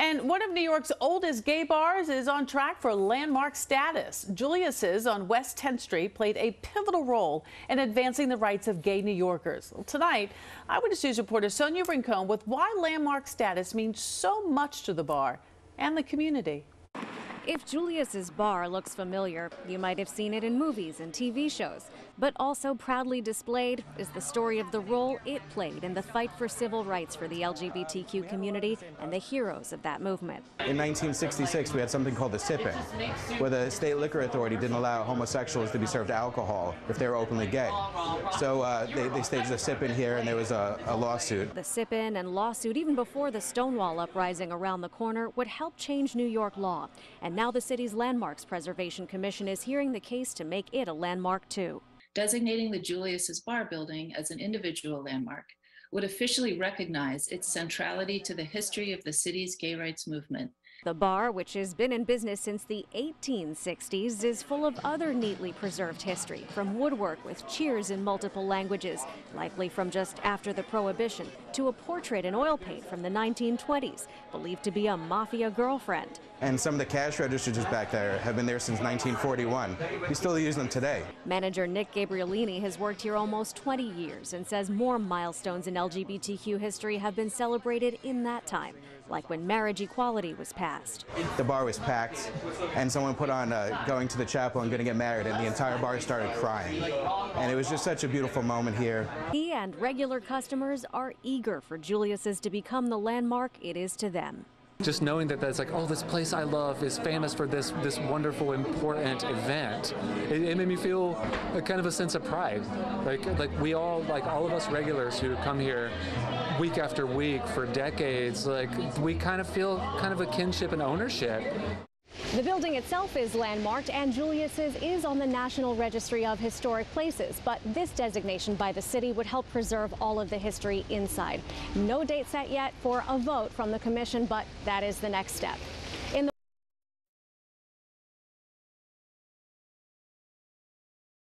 And one of New York's oldest gay bars is on track for landmark status. Julius's on West 10th Street played a pivotal role in advancing the rights of gay New Yorkers. Tonight, Eyewitness News reporter Sonia Rincon with why landmark status means so much to the bar and the community. If Julius's bar looks familiar, you might have seen it in movies and TV shows. But also proudly displayed is the story of the role it played in the fight for civil rights for the LGBTQ community and the heroes of that movement. In 1966, we had something called the SIP-in, where the state liquor authority didn't allow homosexuals to be served alcohol if they were openly gay. So uh, they, they staged a SIP-in here, and there was a, a lawsuit. The SIP-in and lawsuit, even before the Stonewall uprising around the corner, would help change New York law. And now the city's Landmarks Preservation Commission is hearing the case to make it a landmark too. Designating the Julius's Bar building as an individual landmark would officially recognize its centrality to the history of the city's gay rights movement the bar, which has been in business since the 1860s, is full of other neatly preserved history, from woodwork with cheers in multiple languages, likely from just after the Prohibition, to a portrait in oil paint from the 1920s, believed to be a mafia girlfriend. And some of the cash registers back there have been there since 1941. We still use them today. Manager Nick Gabrielini has worked here almost 20 years and says more milestones in LGBTQ history have been celebrated in that time, like when marriage equality was passed. The bar was packed, and someone put on uh, going to the chapel and going to get married, and the entire bar started crying. And it was just such a beautiful moment here. He and regular customers are eager for Julius's to become the landmark it is to them just knowing that that's like, oh, this place I love is famous for this this wonderful, important event, it, it, made me feel a kind of a sense of pride. Like like we all like all of us regulars who come here week after week for decades, like we kind of feel kind of a kinship and ownership. The building itself is landmarked and Julius's is on the National Registry of Historic Places, but this designation by the city would help preserve all of the history inside. No date set yet for a vote from the commission, but that is the next step.